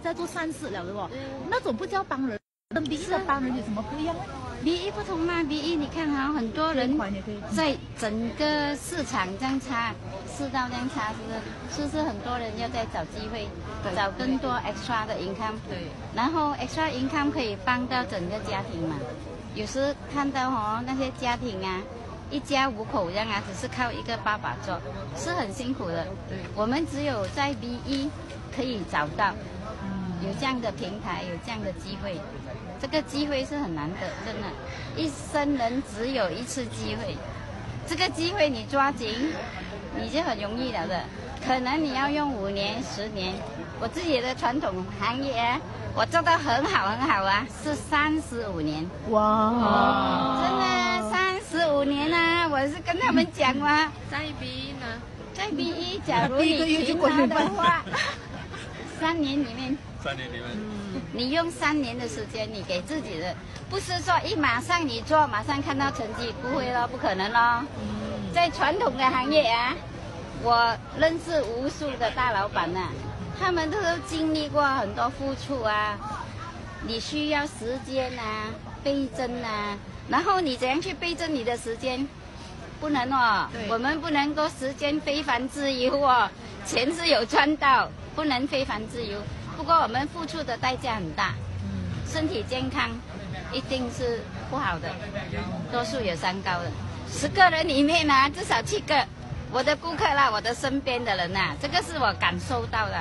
在做善事了的哦，那种不叫帮人，跟 B 一的帮人有什么不一样呢？B 一不同嘛，B 一你看哈、很多人在整个市场这样差，世道这样差，是不是？是不是很多人要在找机会，找更多 extra 的 income？对，然后 extra income 可以帮到整个家庭嘛。有时看到哦，那些家庭啊，一家五口这样啊，只是靠一个爸爸做，是很辛苦的。我们只有在 B 一可以找到嗯，有这样的平台，有这样的机会，这个机会是很难得，真的，一生人只有一次机会，这个机会你抓紧，你就很容易了的。可能你要用五年、十年，我自己的传统行业啊，我做到很好很好啊，是三十五年，哇，真的三十五年啊！我是跟他们讲啊，在 B 一呢？在 B 一，假如第 一个月你勤就过劳的话，三年里面。三年里面，你用三年的时间，你给自己的，不是说一马上你做，马上看到成绩，不会咯，不可能咯。在传统的行业啊，我认识无数的大老板呐、他们都经历过很多付出啊，你需要时间啊，倍增啊，然后你怎样去倍增你的时间？不能哦，我们不能够时间非凡自由哦，钱是有赚到，不能非凡自由。不过我们付出的代价很大，身体健康一定是不好的，多数有三高的。十个人里面呢、至少七个，我的顾客啦，我的身边的人呐、这个是我感受到的、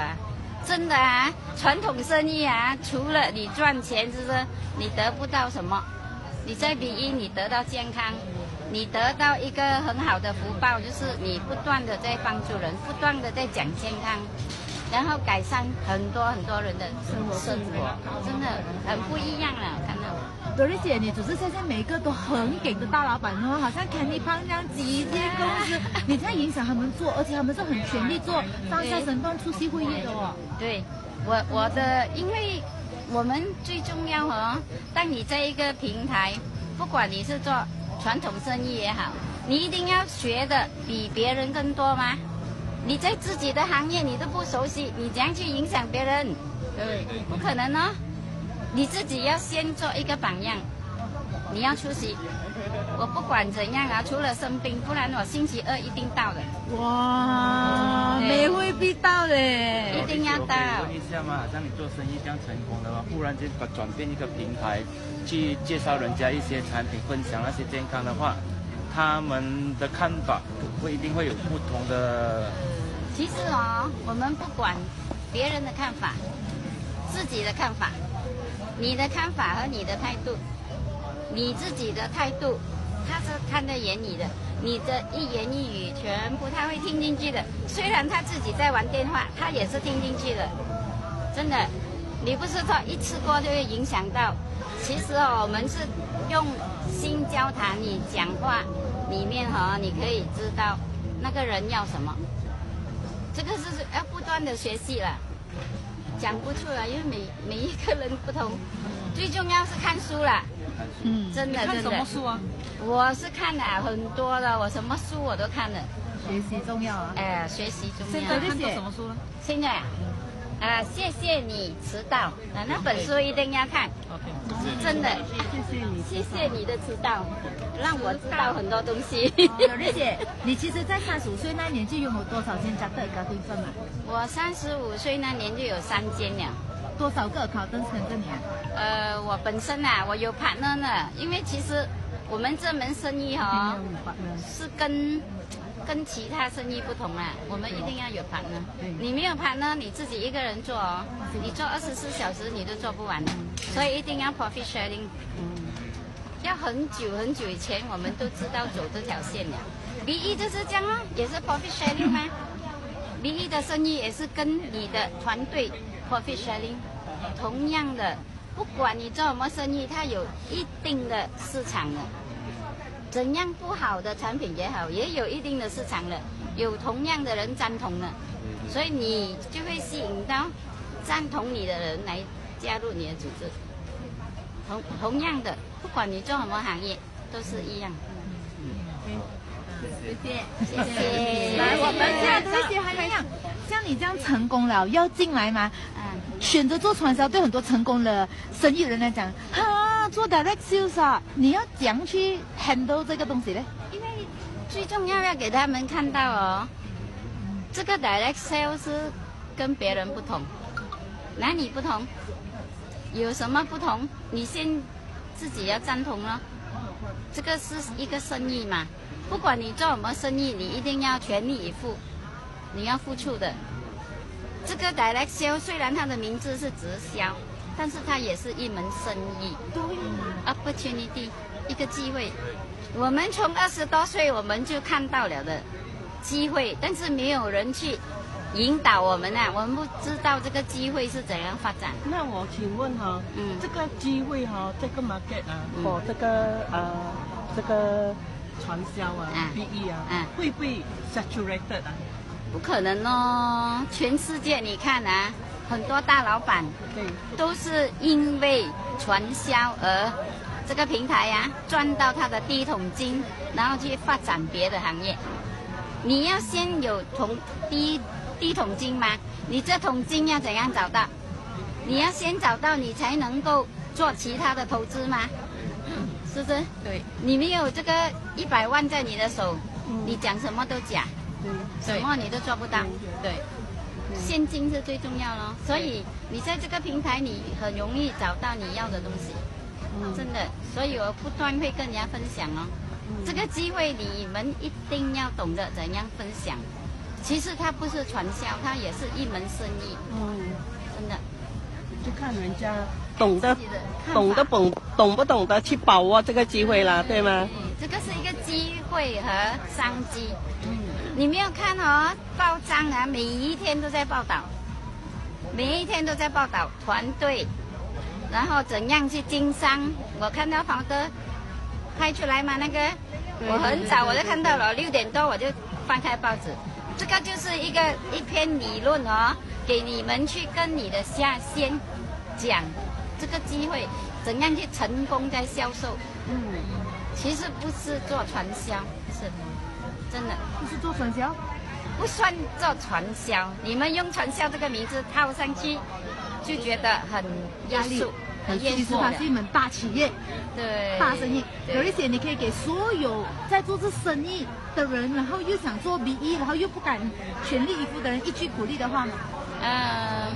真的啊，传统生意啊，除了你赚钱，就是你得不到什么。你在比一，你得到健康，你得到一个很好的福报，就是你不断的在帮助人，不断的在讲健康，然后改善很多很多人的生活，生活真的很不一样了。看到朵莉姐，你组织现在每一个都很给的大老板哦，好像 Candy 胖这样几间公司，你这样影响他们做，而且他们是很全力做放下身段出席会议的哦。对我我的，因为我们最重要哦，当你在一个平台，不管你是做传统生意也好，你一定要学的比别人更多吗？你在自己的行业你都不熟悉，你怎样去影响别人？对，不可能哦！你自己要先做一个榜样，你要出席。我不管怎样啊，除了生病，不然我星期二一定到的，哇，对没会必到的一。定要到。问一下嘛，像你做生意这样成功的话，忽然间把转变一个平台，去介绍人家一些产品，分享那些健康的话，他们的看法不一定会有不同的。其实哦，我们不管别人的看法，自己的看法，你的看法和你的态度，你自己的态度，他是看在眼里的，你的一言一语全部他会听进去的。虽然他自己在玩电话，他也是听进去的，真的。你不是说一次过就会影响到，其实哦，我们是用心交谈，你讲话里面哈、你可以知道那个人要什么。这个是要不断的学习了，讲不出来，因为每每一个人不同。最重要是看书了，嗯，真的真的。书啊？我是看了很多的，我什么书我都看了，学习重要啊。哎、学习重要。现在看过什么书呢？现在啊，啊，谢谢你迟到，啊，那本书一定要看，OK，真的，谢谢你。谢谢你的迟到，让我知道很多东西。朵莉姐，你其实，在三十五岁那年就拥有多少间家的咖啡份嘛？我三十五岁那年就有三间了。多少个考登跟着你啊？呃，我本身啊，我有 partner 呢，因为其实我们这门生意哈、是跟跟其他生意不同啊，我们一定要有 partner 对。你没有 partner，你自己一个人做哦，你做二十四小时你都做不完的，所以一定要 profit sharing。要很久很久以前，我们都知道走这条线了。B E 就是这样啊，也是 profit sharing 吗？B E 的生意也是跟你的团队 profit sharing，同样的，不管你做什么生意，它有一定的市场的。怎样不好的产品也好，也有一定的市场了，有同样的人赞同了，所以你就会吸引到赞同你的人来加入你的组织。同同样的，不管你做什么行业，都是一样。谢谢。谢谢。来，我们现在朵莉姐还有一样，像你这样成功了，要进来吗？嗯，选择做传销，对很多成功的生意人来讲，哈，做 direct sales 啊，你要怎样去 handle 这个东西呢？因为最重要要给他们看到哦，这个 direct sales 跟别人不同，哪里不同？有什么不同？你先自己要赞同咯。这个是一个生意嘛，不管你做什么生意，你一定要全力以赴，你要付出的。这个 direct sale 虽然它的名字是直销，但是它也是一门生意。对，opportunity 一个机会。我们从二十多岁我们就看到了的机会，但是没有人去引导我们啊，我们不知道这个机会是怎样发展。那我请问哈，嗯这个机会哈，这个 market 啊，嗯这个呃这个传销啊啊，BE 啊啊，会不会 saturated 啊？不可能哦！全世界你看啊，很多大老板对，都是因为传销而这个平台呀、赚到他的第一桶金，然后去发展别的行业。你要先有桶第一第一桶金吗？你这桶金要怎样找到？你要先找到，你才能够做其他的投资吗？是不是？对你没有这个一百万在你的手，嗯你讲什么都假，什么你都做不到。对，现金是最重要咯，所以你在这个平台，你很容易找到你要的东西，嗯真的。所以我不断会跟人家分享哦，这个机会你们一定要懂得怎样分享。其实它不是传销，它也是一门生意，嗯，真的。就看人家懂得懂得懂懂不懂得去把握这个机会啦，对吗？嗯，这个是一个机会和商机。嗯，你没有看哦，报章啊，每一天都在报道，每一天都在报道团队，然后怎样去经商。我看到房哥拍出来嘛，那个我很早我就看到了，六点多我就翻开报纸，这个就是一个一篇理论哦，给你们去跟你的下线讲这个机会怎样去成功在销售。嗯，其实不是做传销，是真的不是做传销，不算做传销。你们用传销这个名字套上去，就觉得很压力很其实它是一门大企业。对大生意，对有一些你可以给所有在做这生意的人，然后又想做 BE，然后又不敢全力以赴的人一句鼓励的话吗？嗯，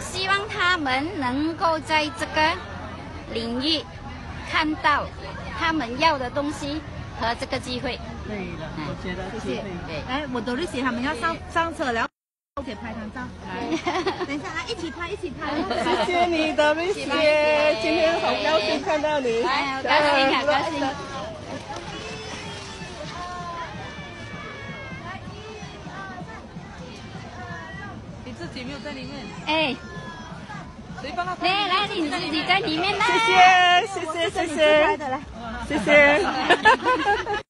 希望他们能够在这个领域看到他们要的东西和这个机会。对的，嗯我觉得谢谢。对。来，我都瑞姐他们要上上车了，拍张照。来，等一下来一起拍，一起拍。谢谢你的瑞姐，今天好高兴看到你。哎，高兴啊，高兴。你自己没有在里面，哎，谁帮他拍？来来，你自己在里面啦。谢谢，谢谢，谢谢，拍的来。谢谢。